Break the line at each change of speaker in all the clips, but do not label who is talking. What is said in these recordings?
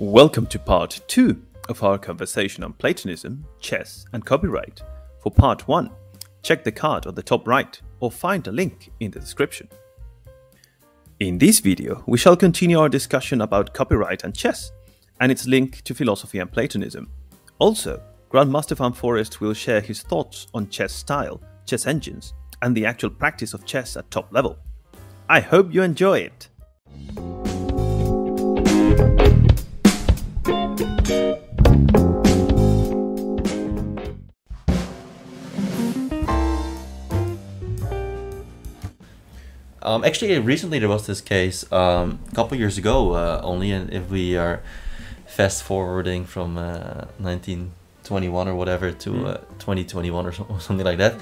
Welcome to part 2 of our conversation on Platonism, chess, and copyright. For part 1, check the card on the top right or find a link in the description. In this video, we shall continue our discussion about copyright and chess and its link to philosophy and Platonism. Also, Grandmaster Van Foreest will share his thoughts on chess style, chess engines, and the actual practice of chess at top level. I hope you enjoy it!
Um, actually, recently there was this case um, a couple years ago uh, only, and if we are fast forwarding from uh, 1921 or whatever to
Mm.
uh, 2021 or, so, or something like that,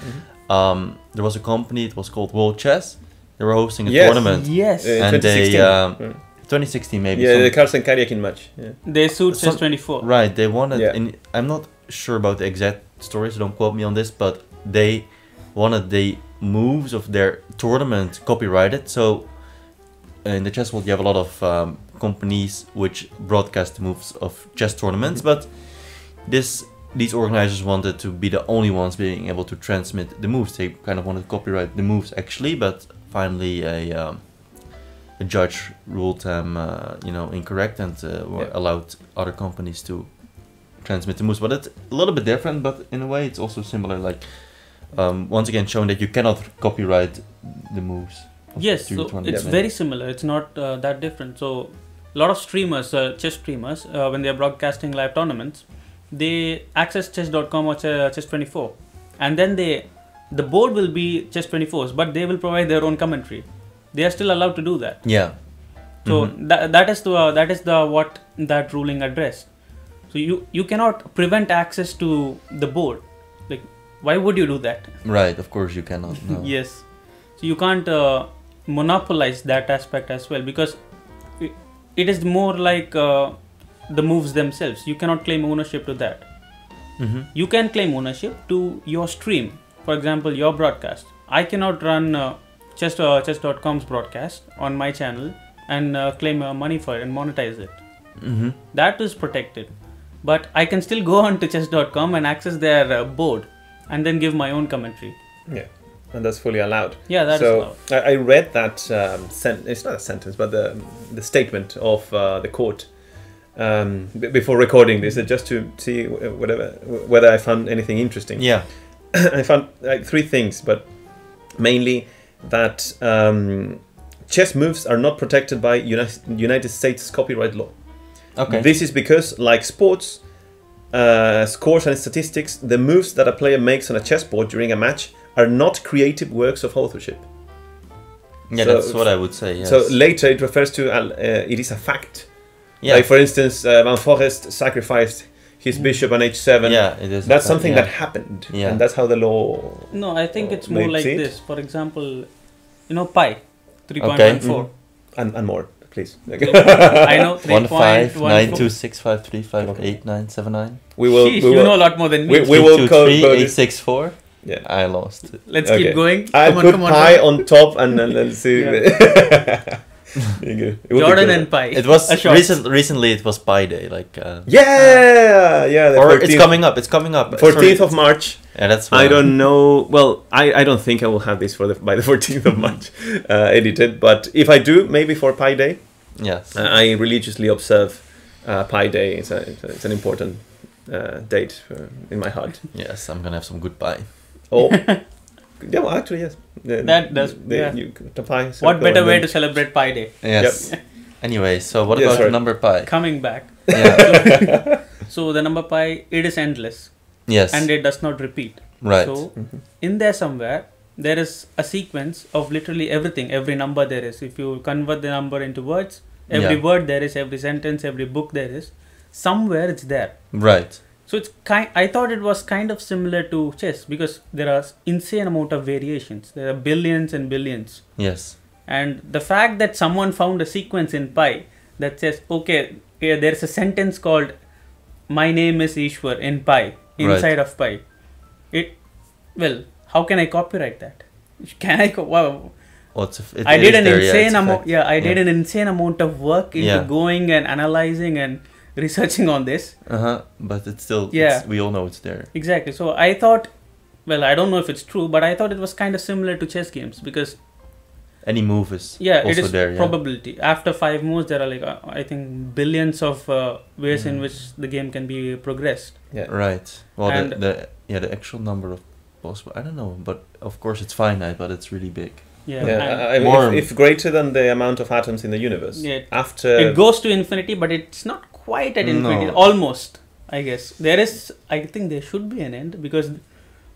um, there was a company. It was called World Chess. They were hosting a
Yes.
tournament.
Yes.
Uh,
And they,
2016.
um,
Yeah.
2016 maybe.
yeah,
some-
the Carlsen Karjakin match. Yeah.
They sued
Some-
Chess 24.
Right, they wanted.
Yeah.
In, I'm not sure about the exact story, so don't quote me on this. But they wanted the moves of their tournament copyrighted. So in the chess world, you have a lot of um, companies which broadcast the moves of chess tournaments, but this these organizers wanted to be the only ones being able to transmit the moves. They kind of wanted to copyright the moves actually, but finally a um, a judge ruled them, uh, you know, incorrect and uh,
Yeah.
allowed other companies to transmit the moves. But it's a little bit different, but in a way, it's also similar. Like um, once again, showing that you cannot copyright the moves.
Yes, so it's very similar. It's not uh, that different. So a lot of streamers, uh, chess streamers, uh, when they are broadcasting live tournaments, they access chess.com or ch- chess24, and then they the board will be chess24's, but they will provide their own commentary. They are still allowed to do that.
yeah.
So
Mhm.
that, that is the uh, that is the what that ruling addressed. So you you cannot prevent access to the board. Why would you do that?
right, of course you cannot. No.
Yes. So you can't uh, monopolize that aspect as well because it, it is more like uh, the moves themselves. You cannot claim ownership to that.
hmm
You can claim ownership to your stream. For example, your broadcast. I cannot run uh, chess, uh, chess.com's broadcast on my channel and uh, claim uh, money for it and monetize it.
hmm
That is protected. But I can still go on to chess.com and access their uh, board and then give my own commentary.
Yeah, and that's fully allowed.
Yeah, that's
so
allowed.
I, I read that um, sen- it's not a sentence, but the the statement of uh, the court um, b- before recording this, just to see wh- whatever whether I found anything interesting.
Yeah.
I found like three things, but mainly that um, chess moves are not protected by Uni- United States copyright law.
Okay.
This is because, like sports, uh, scores and statistics, the moves that a player makes on a chessboard during a match are not creative works of authorship.
yeah,
so-
that's what I would say. Yes.
So later it refers to uh, uh, it is a fact.
yeah.
Like for instance, uh, Van Foreest sacrificed his bishop on h7.
yeah, it is.
That's
fact,
something
yeah.
that happened,
Yeah.
and that's how the law.
No, I think it's more like
it?
this. For example, you know pi, three point
Okay.
one four.
And, and more, please.
I know three
One five
point one
nine
four.
two six five three five
Okay.
eight nine seven nine.
we will.
Sheesh,
we
you
will
know a lot more than me.
we- we- will
Two,
go-
three,
go
eight,
this-
six, four.
yeah.
I lost.
Let's
Okay.
keep going.
I
come on,
put
come on.
pi
on.
on top and then let's see. There. It will Jorden
and pi.
It was
A
recent. Recently, it was Pi Day. Like. Uh,
Yeah, yeah. The
or
14th,
it's coming up. It's coming up.
Fourteenth of March.
Yeah, that's.
I don't know. Well, I, I don't think I will have this for the by the fourteenth of March uh, edited. But if I do, maybe for Pi Day.
Yes.
I religiously observe uh, Pi Day. It's, a, it's, an important uh, date uh, in my heart.
yes, I'm gonna have some good pie.
Oh, yeah. Well, actually, yes. The-
That does-
the,
yeah.
You, the pie.
What better way
then-
to celebrate pi day?
Yes. Anyway, so what
Yeah,
about
sorry.
the number pi?
Coming back.
Yeah.
So the number pi, it is endless
yes.
and it does not repeat.
right.
So
Mhm.
in there somewhere there is a sequence of literally everything every number there is if you convert the number into words every
Yeah.
word there is every sentence every book there is somewhere it's there
right.
so it's kind i thought it was kind of similar to chess because there are insane amount of variations there are billions and billions
Yes.
and the fact that someone found a sequence in pi that says okay here there's a sentence called my name is ishwar in pi inside of pi it well how can i copyright that can i co- wow
What's if it
I did an
there,
insane
a
amount. Yeah, I did
Yeah.
an insane amount of work into
Yeah.
going and analyzing and researching on this.
Uh huh. But it's still.
Yeah.
It's, we all know it's there.
Exactly. So I thought, well, I don't know if it's true, but I thought it was kind of similar to chess games because
Any move is
yeah,
also
it is
there. Yeah.
probability. After five moves, there are like uh, I think billions of uh, ways in
Mm.
which the game can be progressed.
Yeah.
Right. Well,
And-
the, the yeah the actual number of possible. I don't know, but of course it's finite, but it's really big.
Yeah.
Yeah,
and
I- I mean,
More-
if, if greater than the amount of atoms in the universe.
Yeah.
After
it goes to infinity, but it's not quite at infinity.
No.
Almost, I guess. There is. I think there should be an end because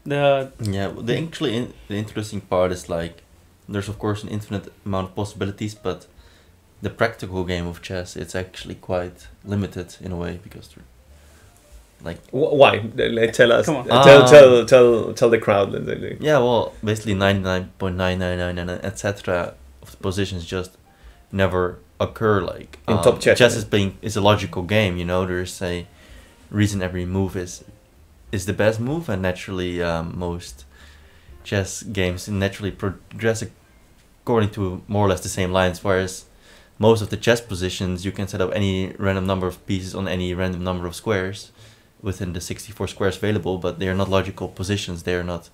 the
Yeah. The actually in, the interesting part is like there's of course an infinite amount of possibilities, but the practical game of chess it's actually quite limited in a way because there, like
why? Tell us.
Come on.
Uh, Tell,
Ah.
tell, tell, tell the crowd.
Yeah, well, basically ninety nine point nine nine nine and etc. of the positions just never occur. Like
In
um,
top chess,
chess is being is a logical game. You know, there's a reason every move is is the best move, and naturally um, most chess games naturally progress according to more or less the same lines. Whereas most of the chess positions, you can set up any random number of pieces on any random number of squares within the 64 squares available, but they are not logical positions. They are not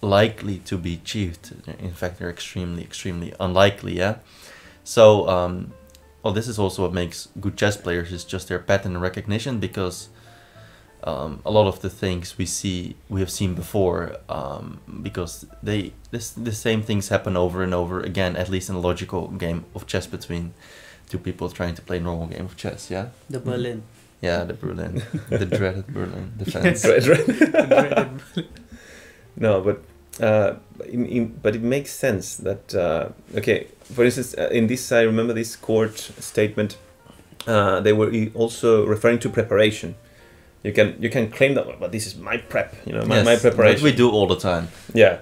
likely to be achieved. In fact, they're extremely, extremely unlikely. Yeah. So, um, well, this is also what makes good chess players is just their pattern recognition because um, a lot of the things we see we have seen before um, because they this the same things happen over and over again at least in a logical game of chess between two people trying to play a normal game of chess yeah
the Berlin.
Yeah the Berlin the dreaded Berlin defense
Right, right.
The
No, but uh, in, in, but it makes sense that uh, okay. For instance, uh, in this, I remember this court statement. Uh, they were also referring to preparation. You can you can claim that, but this is my prep. You know, my,
yes,
my preparation.
we do all the time
Yeah.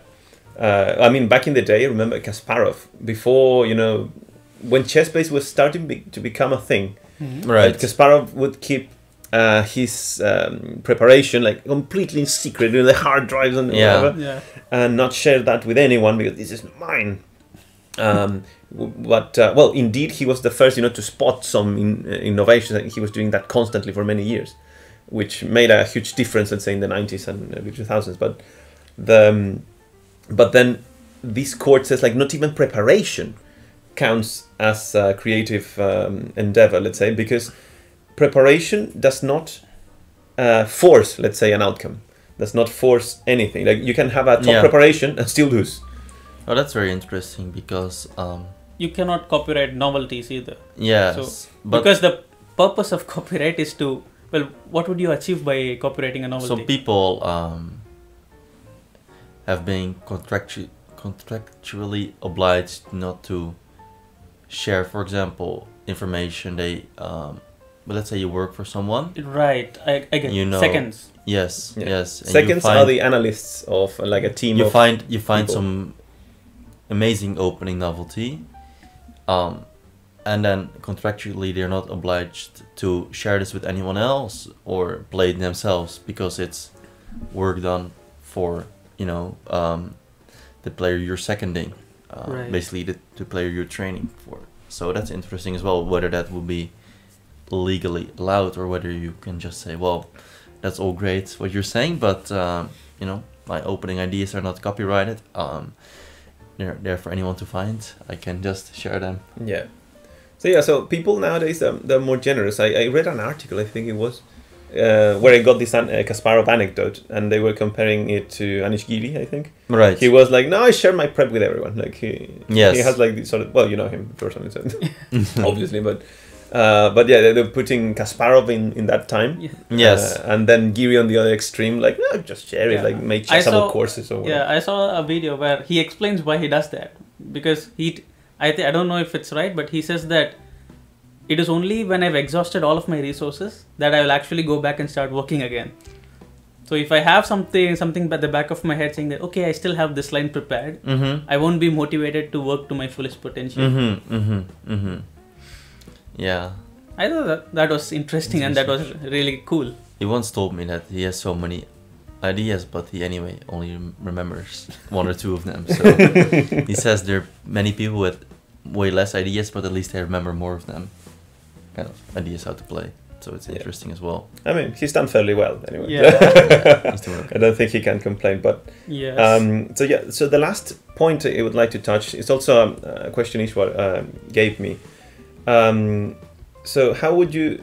Uh, I mean, back in the day, remember Kasparov, before, you know, when ChessBase was starting be- to become a thing,
Mhm.
right
Kasparov would keep uh, his um, preparation like completely in secret in the hard drives and
Yeah.
whatever,
Yeah.
and not share that with anyone because this is mine. Um, but uh, well, indeed, he was the first, you know, to spot some in, uh, innovations. and He was doing that constantly for many years, which made a huge difference, let's say, in the '90s and early 2000s. But the um, but then this court says like not even preparation counts as a creative um, endeavor, let's say, because preparation does not uh, force, let's say, an outcome. Does not force anything. Like you can have a top
Yeah.
preparation and still lose.
oh that's very interesting because um
You cannot copyright novelties either.
yes but
because the purpose of copyright is to well, what would you achieve by copyrighting a novelty?
some people um have been contractu- contractually obliged not to share for example information they um but let's say you work for someone
Right, I, I get
You know-
seconds.
yes
Yeah.
yes and
Seconds
find-
are the analysts of like a team
you
of
find you find
people.
some amazing opening novelty um and then contractually they're not obliged to share this with anyone else or play it themselves because it's work done for you know um the player you're seconding uh,
Right.
basically the, the player you're training for so that's interesting as well whether that will be legally allowed or whether you can just say well that's all great what you're saying but um, you know my opening ideas are not copyrighted um, they're there for anyone to find i can just share them
Yeah. So yeah, so people nowadays um, they're more generous. I, I read an article, I think it was, uh, where I got this an- uh, Kasparov anecdote, and they were comparing it to Anish Giri, I think.
right
He was like, "No, I share my prep with everyone." Like he,
Yes.
he has like this sort of. Well, you know him personally, so obviously, but. Uh, but yeah, they- they're putting Kasparov in, in that time,
Yeah.
yes
uh, and then Giri on the other extreme, like no, just share it,
Yeah.
like make
I
some
saw-
courses or whatever.
Yeah, I saw a video where he explains why he does that because he, t- I th- I don't know if it's right, but he says that it is only when I've exhausted all of my resources that I will actually go back and start working again. So if I have something something at the back of my head saying that okay, I still have this line prepared,
mm-hmm
I won't be motivated to work to my fullest potential.
mm-hmm mm-hmm mm-hmm yeah
I thought that, that was interesting and that was really cool.
He once told me that he has so many ideas, but he anyway only remembers one or two of them. So he says there are many people with way less ideas, but at least they remember more of them. Kind of ideas how to play. so it's
Yeah.
interesting as well.
I mean, he's done fairly well anyway.
Yeah.
He's doing okay.
I don't think he can complain. But
Yes.
um, so yeah, so the last point I would like to touch is also um, a question Ishwar um, gave me. Um, so how would you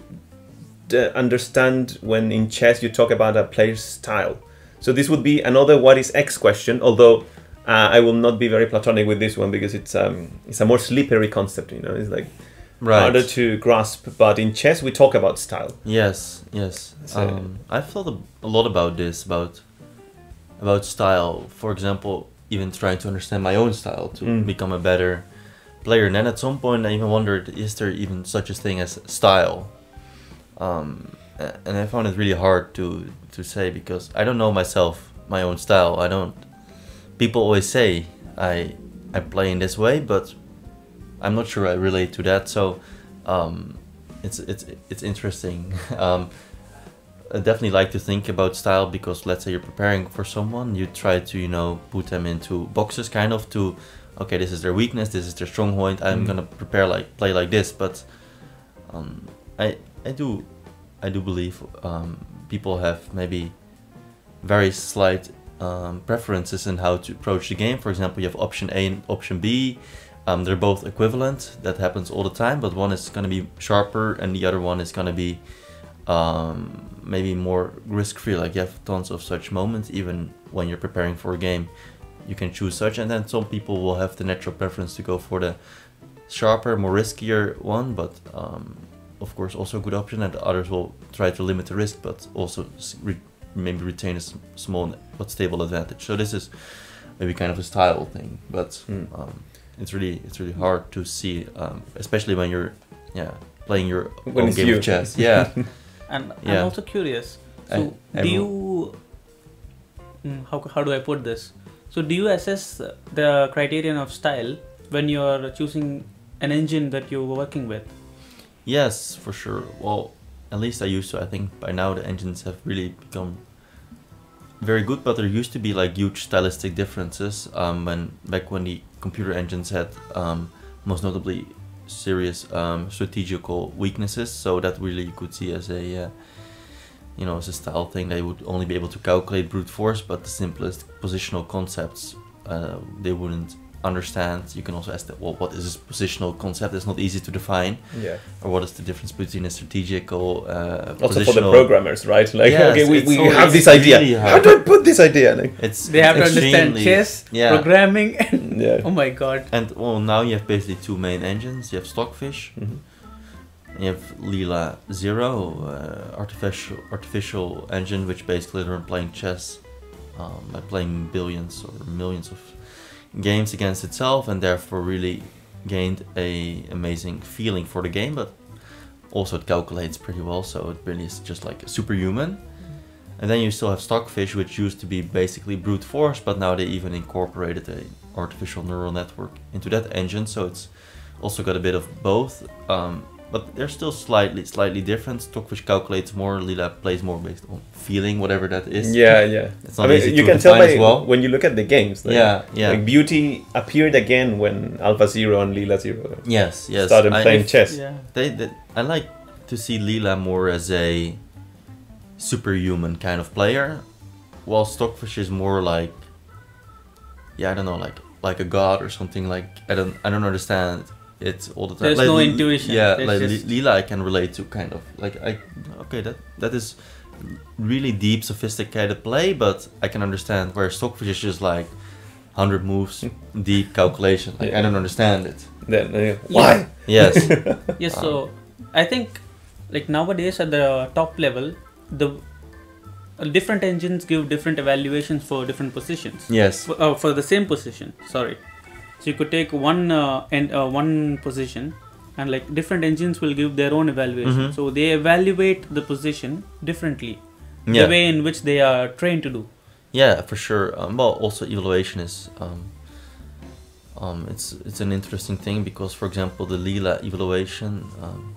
d- understand when in chess you talk about a player's style? So this would be another what is X question, although uh, I will not be very platonic with this one because it's um, it's a more slippery concept. You know, it's like
Right.
harder to grasp. But in chess we talk about style.
Yes, yes.
So-
um, I've thought a- lot about this, about about style. For example, even trying to understand my own style to
Mm.
become a better player. And then at some point, I even wondered, is there even such a thing as style? Um, and I found it really hard to to say because I don't know myself, my own style. I don't. People always say I I play in this way, but I'm not sure I relate to that. So um, it's it's it's interesting. um, I definitely like to think about style because let's say you're preparing for someone, you try to you know put them into boxes, kind of to okay, this is their weakness, this is their strong point. I'm
Mm.
gonna prepare like play like this, but um, I I do I do believe um, people have maybe very slight um, preferences in how to approach the game. For example, you have option A and option B. Um, they're both equivalent. That happens all the time, but one is going to be sharper and the other one is going to be um, maybe more risk-free. Like you have tons of such moments, even when you're preparing for a game, you can choose such. And then some people will have the natural preference to go for the sharper, more riskier one, but um, of course also a good option. And others will try to limit the risk, but also re- maybe retain a small but stable advantage. So this is maybe kind of a style thing, but
Mm.
um, it's really it's really hard to see, um, especially when you're yeah playing your
When
own game
you.
of chess. Yeah,
And
Yeah.
I'm also curious. So,
I-
do you? Mm, how how do I put this? So, do you assess the criterion of style when you're choosing an engine that you're working with?
yes, for sure. Well, at least I used to. I think by now the engines have really become very good, but there used to be like huge stylistic differences um, when back when the computer engines had um, most notably serious um, strategical weaknesses. So that really you could see as a uh, you know as a style thing. They would only be able to calculate brute force, but the simplest positional concepts uh, they wouldn't understand. You can also ask that. Well, what is this positional concept? It's not easy to define
Yeah.
or what is the difference between a strategical uh,
Also for the
positional-
programmers, right? Like,
Yes,
okay, we, we
always
have this idea.
really
How do I put this idea? Like,
It's
They have to understand chess,
Yeah.
programming.
yeah.
oh my god!
And well, now you have basically two main engines. You have Stockfish.
Mhm.
You have Leela Zero, uh, artificial artificial engine, which basically learn playing chess um, by playing billions or millions of games against itself, and therefore really gained a amazing feeling for the game. But also it calculates pretty well, so it really is just like a superhuman. And then you still have Stockfish, which used to be basically brute force, but now they even incorporated a artificial neural network into that engine, so it's also got a bit of both. Um, but they're still slightly slightly different. Stockfish calculates more, Leela plays more based on feeling, whatever that is.
Yeah, yeah.
It's
I
not
mean,
easy
you
to
can tell
define
by
as well.
when you look at the games. Like,
Yeah, yeah.
Like Beauty appeared again when Alpha Zero and Leela Zero
Yes, yes.
started
I-
playing
if
chess.
Yeah.
They, they, I like to see Leela more as a superhuman kind of player, while Stockfish is more like, yeah, I don't know, like like a god or something. Like I don't, I don't understand it all the time.
There's
Like,
no
Li-
intuition.
Yeah,
There's
like
just-
Li- Leela, I can relate to kind of like I. Okay, that that is really deep, sophisticated play, but I can understand where Stockfish is just like. 100 moves, deep calculation. Like, I don't understand it.
Then uh, why?
Yes.
Yes. So, I think like nowadays at the top level, the uh, different engines give different evaluations for different positions.
yes.
For, uh, for the same position. Sorry. So you could take one uh, and uh, one position, and like different engines will give their own evaluation.
Mhm.
So they evaluate the position differently.
Yeah.
The way in which they are trained to do.
Yeah, for sure. Um, well, also evaluation is um, um, it's it's an interesting thing because, for example, the Leela evaluation. Um,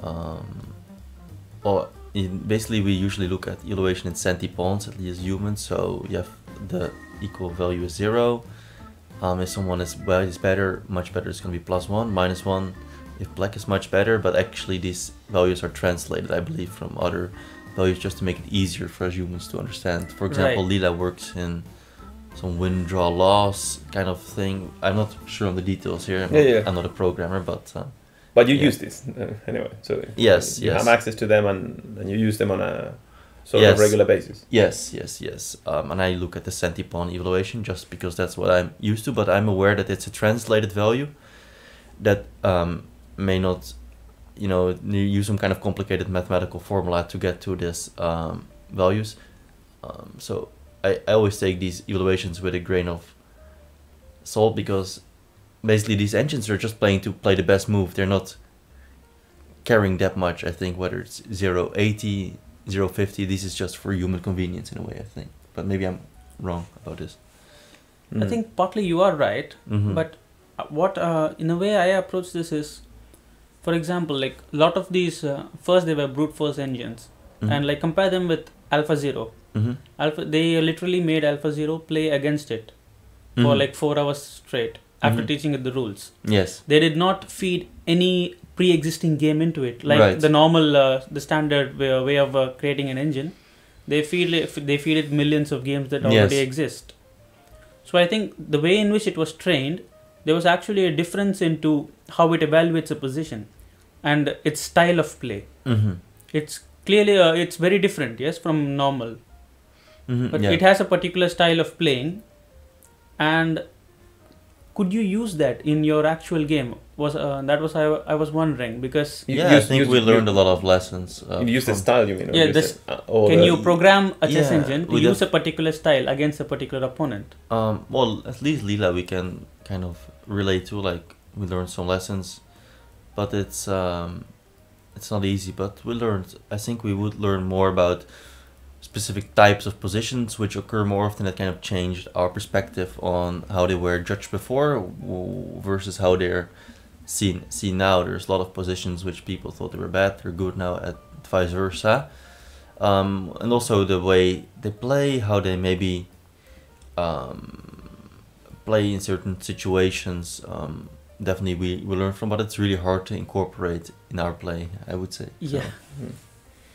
um, or in, basically, we usually look at evaluation in centipawns, at least humans. So you have the equal value is zero. Um, if someone is well is better, much better, it's going to be plus one. Minus one if black is much better, but actually these values are translated, I believe, from other values just to make it easier for us humans to understand. For example,
Right.
Leela works in some wind draw loss kind of thing. I'm not sure on the details here. I'm,
Yeah,
not,
yeah.
I'm not a programmer, but uh,
But you
Yeah.
use this uh, anyway, so
Yes,
you
yes.
have access to them and, and you use them on a sort
Yes.
of regular basis.
Yes, yes, yes. Um, and I look at the Centipawn evaluation just because that's what I'm used to, but I'm aware that it's a translated value that um, may not, you know, you use some kind of complicated mathematical formula to get to this um, values. Um, so I, I always take these evaluations with a grain of salt because basically these engines are just playing to play the best move. They're not caring that much, I think, whether it's 080, 050, this is just for human convenience in a way, I think. But maybe I'm wrong about this.
I
Mm.
think partly you are right,
Mhm.
but uh, what uh, in a way I approach this is, for example, like a lot of these uh, first they were brute force engines,
Mhm.
and like compare them with Alpha Zero.
Mhm.
Alpha they literally made Alpha Zero play against it for
Mhm.
like four hours straight after
Mhm.
teaching it the rules.
yes,
They did not feed any pre-existing game into it, like
Right.
the normal, uh, the standard way, way of uh, creating an engine. They feed it, they feed it millions of games that already
Yes.
exist. So I think the way in which it was trained, there was actually a difference into how it evaluates a position and its style of play.
mm-hmm.
It's clearly uh, it's very different, yes, from normal.
Mm-hmm.
But
yeah.
it has a particular style of playing, and could you use that in your actual game? Was uh, that was I, I was wondering because
You
yeah, I think
use-
we
you-
learned a lot of lessons. Uh,
you use the style, you mean?
Yeah, this-
the- uh,
can
the-
you program a chess
Yeah,
engine to use
def-
a particular style against a particular opponent?
Um, well, at least Leela we can kind of relate to. Like we learned some lessons, but it's um, it's not easy. But we learned. I think we would learn more about specific types of positions which occur more often that kind of changed our perspective on how they were judged before versus how they're seen seen now. There's a lot of positions which people thought they were bad, they're good now, at vice versa. Um, and also the way they play, how they maybe um, play in certain situations. Um, definitely, we, we learn from, but it's really hard to incorporate in our play. I would say. So,
Yeah.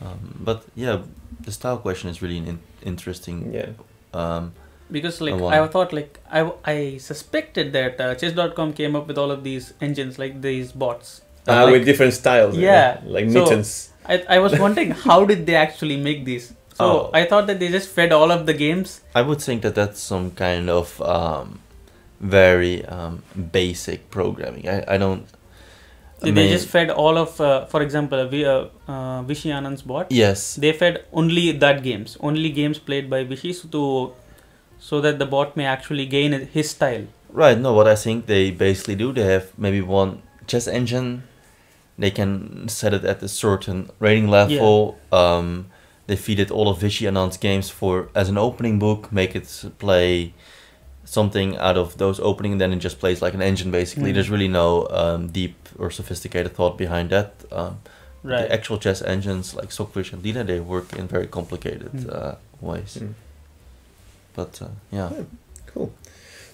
Um, but yeah, the style question is really an in- interesting.
Yeah.
Um,
Because like. I thought like I, I suspected that uh, chess.com came up with all of these engines like these bots.
Uh,
Like-
with different styles.
Yeah,
Like
so-
mittens.
I, I was wondering how did they actually make these? So
Oh.
I thought that they just fed all of the games.
I would think that that's some kind of um, very um, basic programming. I, I don't. I
They just fed all of, uh, for example, Vi- uh, uh, Vishy Anand's bot.
Yes.
They fed only that games, only games played by Vishy, so to so that the bot may actually gain his style.
Right. No, what I think they basically do, they have maybe one chess engine. They can set it at a certain rating level. Um, they feed it all of Vishy Anand's games for as an opening book, make it play something out of those opening, and then it just plays like an engine. Basically,
Mm.
there's really no um, deep or sophisticated thought behind that. Um,
Right.
The actual chess engines like Stockfish and Leela, they work in very complicated
Mm.
uh, ways.
Mm.
But uh, yeah.
Cool.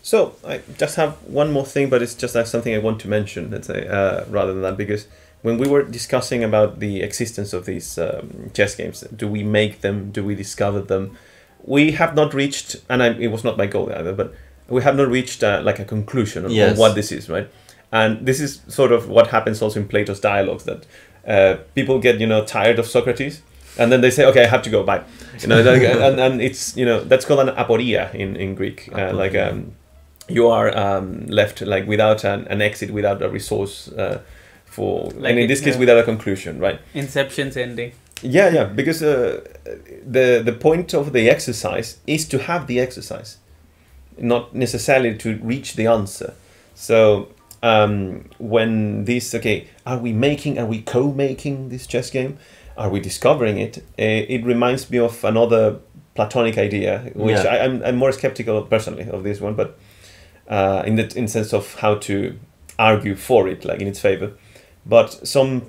So I just have one more thing, but it's just like something I want to mention. Let's say uh, rather than that, because when we were discussing about the existence of these um, chess games, do we make them? Do we discover them? We have not reached, and I, it was not my goal either, but we have not reached uh, like a conclusion on, on
Yes.
what this is, right? And this is sort of what happens also in Plato's dialogues that uh, people get you know tired of Socrates, and then they say, okay, I have to go, bye. You know, and, and it's you know that's called an aporia in in Greek, uh, like um, you are um, left like without an, an exit, without a resource uh, for,
Like
and in
it-
this case,
yeah.
without a conclusion, right?
Inception's ending.
Yeah, yeah, because uh, the the point of the exercise is to have the exercise, not necessarily to reach the answer. So um, when this okay, are we making? Are we co-making this chess game? Are we discovering it? Uh, it reminds me of another Platonic idea, which
Yeah.
I, I'm I'm more skeptical personally of this one, but uh, in the in sense of how to argue for it, like in its favor. But some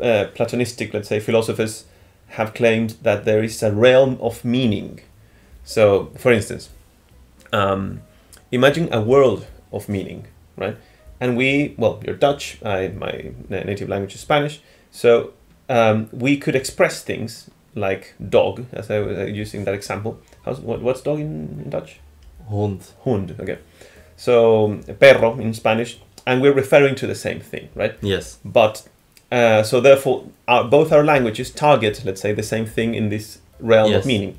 uh, Platonistic, let's say, philosophers have claimed that there is a realm of meaning. So, for instance, um, imagine a world of meaning, right? And we well you're Dutch, I, my native language is Spanish, so um, we could express things like dog, as I was uh, using that example. How's, what, what's dog in, in Dutch?
Hond.
Hund. Okay, so perro in Spanish, and we're referring to the same thing, right?
Yes.
But uh, so therefore, our, both our languages target, let's say, the same thing in this realm
Yes.
of meaning.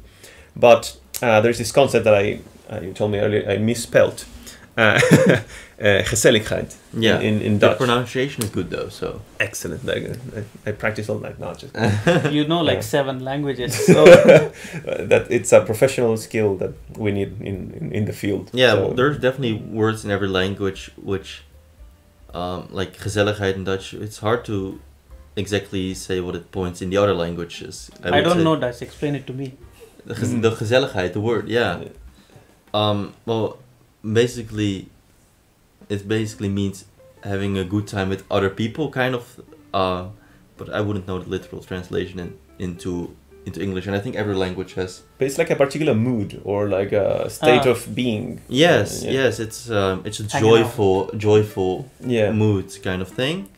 But uh, there's this concept that I, uh, you told me earlier, I misspelled. Uh, uh, gezelligheid
Yeah.
in, in
The
Dutch.
pronunciation is good though, so.
Excellent. I, I, I practice all night now. Just
you know like
Yeah.
seven languages. So
that it's a professional skill that we need in, in, in the field.
Yeah,
So-
there's definitely words in every language which, um, like gezelligheid in Dutch, it's hard to exactly say what it points in the other languages.
I,
would
don't
say.
know Dutch. Explain it to me.
The, gez-
Mhm.
the gezelligheid, the word, yeah. Um, well, basically, it basically means having a good time with other people, kind of. Uh, but I wouldn't know the literal translation in, into into English, and I think every language has.
But it's like a particular mood or like a state
Ah.
of being.
Yes,
Yeah.
yes, it's um, it's a joyful, joyful
Yeah.
mood kind of thing.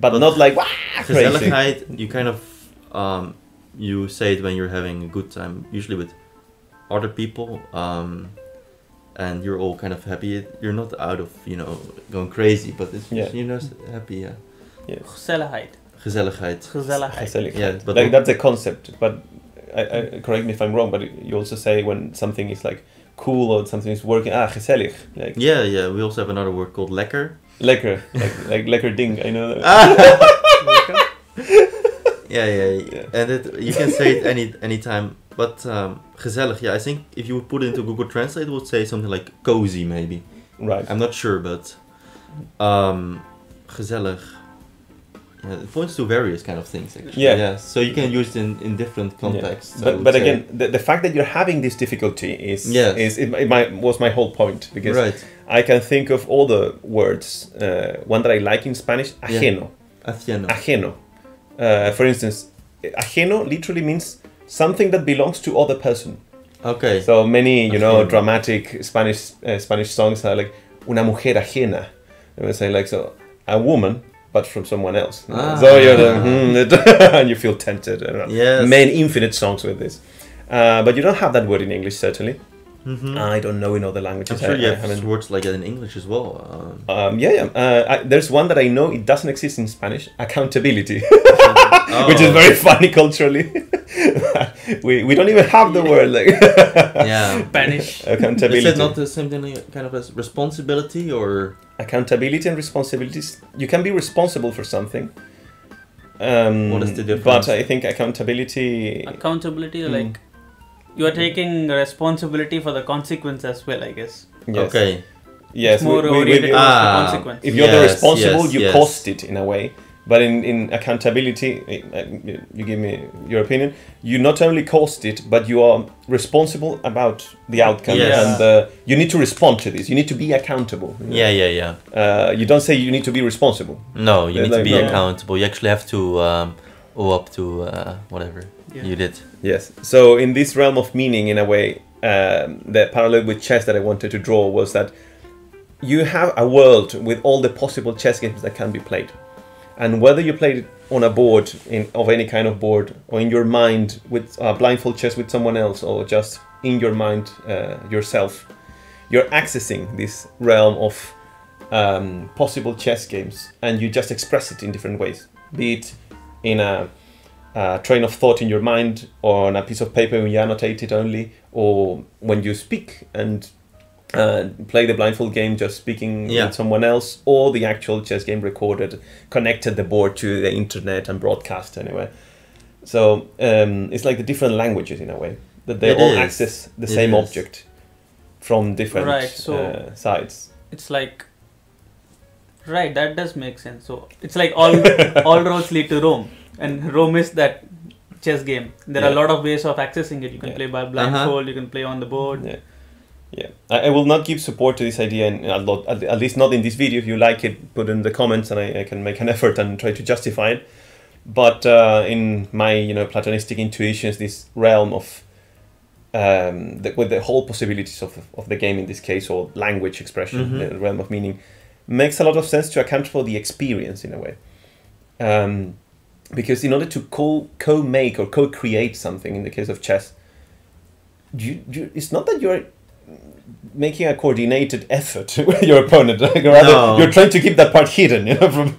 But,
But
not like, "Wah, crazy.
You kind of um, you say it when you're having a good time, usually with other people, um, and you're all kind of happy. You're not out of you know going crazy, but it's
Yeah.
you're just happy. Yeah,
Gezelligheid.
gezelligheid.
Gezelligheid.
Gezelligheid.
Yeah, but
like that's a concept. But I, I, correct me if I'm wrong. But you also say when something is like cool or something is working. Ah, gezellig. Like
Yeah, yeah. We also have another word called lekker.
lekker. Like like lekker ding. I know that.
Yeah, yeah,
Yeah.
and it, you can say it any anytime. But um, gezellig, yeah, I think if you would put it into Google Translate, it would say something like cozy, maybe.
Right.
I'm not sure, but um, gezellig. Yeah, it points to various kind of things. Actually.
Yeah.
So you can use it in, in different contexts. I
But but
say.
again, the, the fact that you're having this difficulty is
Yes.
is it, it might, was my whole point because
right,
I can think of all the words. Uh, one that I like in Spanish,
Yeah.
ajeno.
ajeno.
Ajeno. Uh, for instance, ajeno literally means something that belongs to other person.
Okay.
So many, you know, dramatic Spanish uh, Spanish songs are like una mujer ajena. They would say like so a woman, but from someone else.
Ah.
So you're like, hmm, and you feel tempted. I don't know.
Yes.
Many infinite songs with this, uh, but you don't have that word in English certainly.
Mhm.
I don't know in other languages.
I'm sure
I,
you
I
have words like that in English as well. Um,
Um, yeah, yeah. Uh, I, there's one that I know it doesn't exist in Spanish. Accountability,
oh,
which is very funny culturally. we, we don't even have the word like
yeah.
Spanish.
accountability.
Is that not the same thing kind of as responsibility or
accountability and responsibilities you can be responsible for something um,
What is the difference?
but i think accountability
Accountability,
Mm.
like you are taking responsibility for the consequence as well. I guess.
yes
okay?
yes
It's more
we- we- we- we-
Ah,
the consequence.
if you're the responsible
yes,
you
yes.
cost it in a way but in, in accountability eh, eh, you give me your opinion you not only cost it but you are responsible about the outcome
Yes.
and uh, you need to respond to this you need to be accountable you know.
Yeah, yeah, yeah.
uh, you don't say you need to be responsible
No, you
Yeah,
need to be
no.
accountable. You actually have to um, owe up to uh, whatever
Yeah.
you did.
Yes. So in this realm of meaning, in a way, um, the parallel with chess that I wanted to draw was that you have a world with all the possible chess games that can be played, and whether you play it on a board in, of any kind of board or in your mind with uh, blindfold chess with someone else or just in your mind uh, yourself, you're accessing this realm of um, possible chess games, and you just express it in different ways. Be it in a uh, train of thought in your mind or on a piece of paper when you annotate it only, or when you speak and uh, play the blindfold game just speaking
Yeah.
with someone else, or the actual chess game recorded, connected the board to the internet and broadcast anyway. So um, it's like the different languages in a way that they
It
all
is.
access the
It
same
is.
object from different
Right, so-
uh, sides.
It's like. Right, that does make sense. So it's like all all roads lead to Rome, and Rome is that chess game. There are a lot of ways of accessing it. You can
Yeah.
play by blindfold. You can play on the board.
Yeah. I, I will not give support to this idea, and a lot, at, at least not in this video. If you like it, put in the comments, and I, I can make an effort and try to justify it. But uh, in my, you know, Platonistic intuitions, this realm of um, the, with the whole possibilities of, of the game in this case, or language expression,
Mhm.
the realm of meaning, makes a lot of sense to account for the experience in a way. Um, because in order to co co make or co create something in the case of chess, you, you it's not that you're making a coordinated effort with your opponent. Like, rather,
No.
you're trying to keep that part hidden, you know, from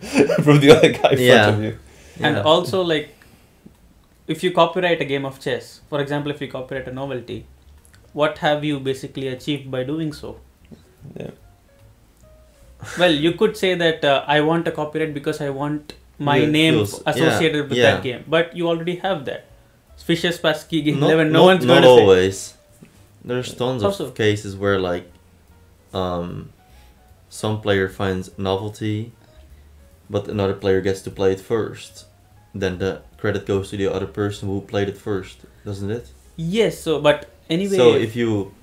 from the other guy in
Yeah.
front of you.
And
Yeah.
also, like, if you copyright a game of chess, for example, if you copyright a novelty, what have you basically achieved by doing so?
Yeah.
Well, you could say that uh, I want a copyright because I want my
Yeah,
name
feels-
associated
yeah,
with
yeah.
that game, but you already have that. Fischer Spassky game
not,
11, no
not-
one's going to say.
always. There's tons
Also-
of cases where like um, some player finds novelty, but another player gets to play it first. Then the credit goes to the other person who played it first, doesn't it?
Yes, so, but anyway.
So if you,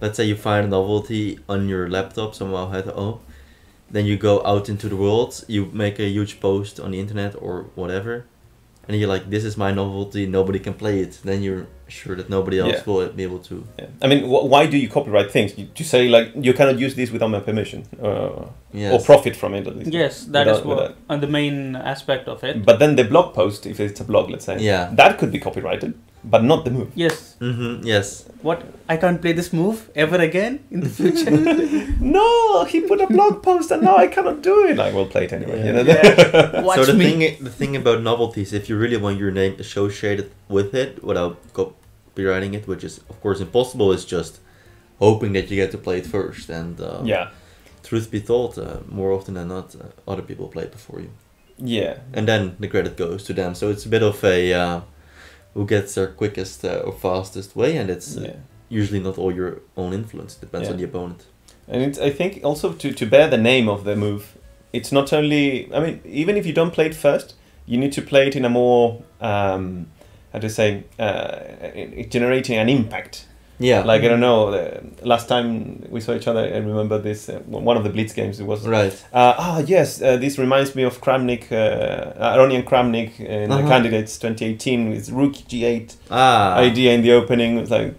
let's say you find a novelty on your laptop somehow had oh, then you go out into the world, you make a huge post on the internet or whatever, and you're like, this is my novelty, nobody can play it. Then you're sure that nobody else
Yeah.
will be able to.
Yeah. I mean, wh- why do you copyright things? You, to say like you cannot use this without my permission, uh,
Yes.
or profit from it at least.
Yes, that is
Without-
what
without-
uh, the main aspect of it.
But then the blog post, if it's a blog, let's say,
Yeah.
that could be copyrighted, but not the move.
Yes,
Mm-hmm. Yes.
what I can't play this move ever again in the future.
No, he put a blog post and now I cannot do it. I will play it anyway. you know?
Yeah. Watch
so the
me.
thing, the thing about novelties, if you really want your name associated with it without copywriting it, which is of course impossible, is just hoping that you get to play it first. And uh,
yeah,
truth be told, uh, more often than not, uh, other people play it before you,
yeah,
and then the credit goes to them. So it's a bit of a uh, who gets there quickest uh, or fastest way, and it's uh,
yeah.
usually not all your own influence. It depends
Yeah.
on the opponent.
And it's, I think also to, to bear the name of the move, it's not only, I mean, even if you don't play it first, you need to play it in a more, um, how to say, uh, generating an impact.
Yeah.
Like, I don't know, the last time we saw each other, I remember this, uh, one of the Blitz games, it was,
right.
uh, ah, yes, uh, this reminds me of Kramnik, uh, Aronian Kramnik in the
Uh-huh.
Candidates 2018 with Rook G8
Ah.
idea in the opening. It's like,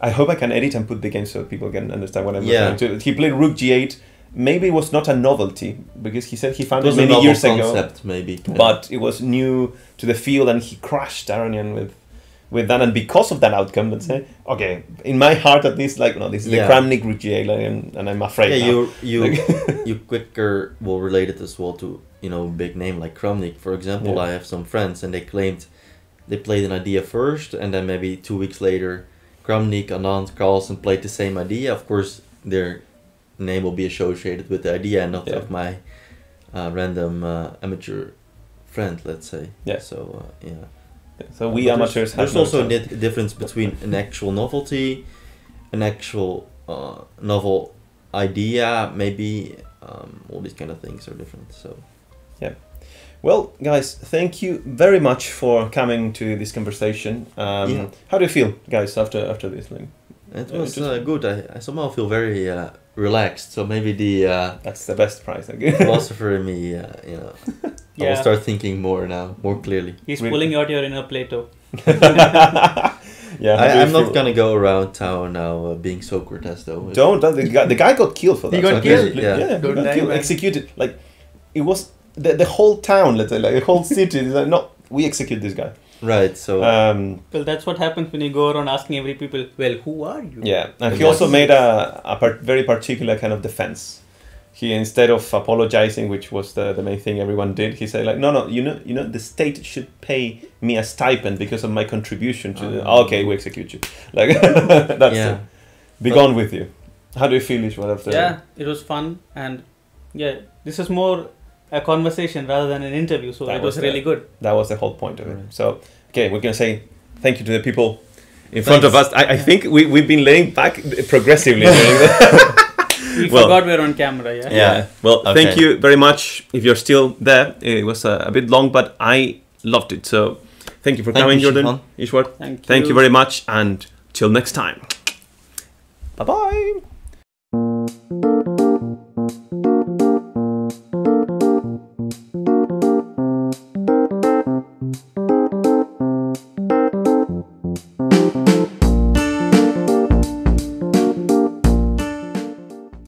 I hope I can edit and put the game so people can understand what I'm
Yeah.
referring to. He played Rook G8. Maybe it was not a novelty because he said he
It
found it
a
many years ago,
concept, maybe. kind
but it was new to the field, and he crushed Aronian with with that. And because of that outcome, let's say, okay, in my heart at least, like no, this is
Yeah.
the Kramnik G8, like, and, and I'm afraid.
yeah,
now.
you you you quicker will relate it as well to you know big name like Kramnik. For example,
Yeah.
I have some friends and they claimed they played an idea first, and then maybe two weeks later, Kramnik, Anand, Carlsen played the same idea. Of course, their name will be associated with the idea and not
Yeah.
of my uh, random uh, amateur friend, let's say.
Yeah.
So uh, yeah.
So we
But
amateurs
There's,
have
there's
no
also a di- difference between an actual novelty, an actual uh, novel idea, maybe. Um, all these kind of things are different. So yeah.
Well, guys, thank you very much for coming to this conversation. Um,
Yeah.
How do you feel, guys, after after this?
It
Uh,
was uh, good. I, I somehow feel very uh, relaxed. So maybe the uh,
that's the best prize. I guess.
philosopher in me, uh, you know, I
Yeah.
will start thinking more now, more clearly.
He's
Really?
pulling out your inner Plato.
yeah.
I, I'm not
feel?
gonna go around town now uh, being Socrates though.
Don't. uh, The guy, the guy got killed for that.
He got
Okay.
killed?
Yeah,
Yeah.
he got
die,
killed,
man.
executed. Like it was the the whole town. Let's say, like the whole city. is like, no, we execute this guy.
Right. So
Um,
Well, that's what happens when you go around asking every people, well, who are you?
yeah, and he also made a a part, very particular kind of defense. He instead of apologizing, which was the, the main thing everyone did, he said like, no, no, you know, you know, the state should pay me a stipend because of my contribution to. The,
Ah.
okay, we execute you. Like that's
yeah.
it. Be gone with you. How do you feel, Ishwar, after?
Yeah, it was fun, and yeah, this is more a conversation rather than an interview, so
That
it was,
was
really
the-
good.
That was the whole point of it.
Right.
So, okay, we're gonna say thank you to the people in front of us. I, I think we, we've been laying back progressively.
We
Well-
forgot we're on camera, yeah?
yeah. Well, thank you very much. If you're still there, it was uh, a bit long, but I loved it. So, thank you for
Thank
coming,
you,
Jorden.
Stefan.
Ishwar.
Thank you.
Thank you very much, and till next time. Bye bye.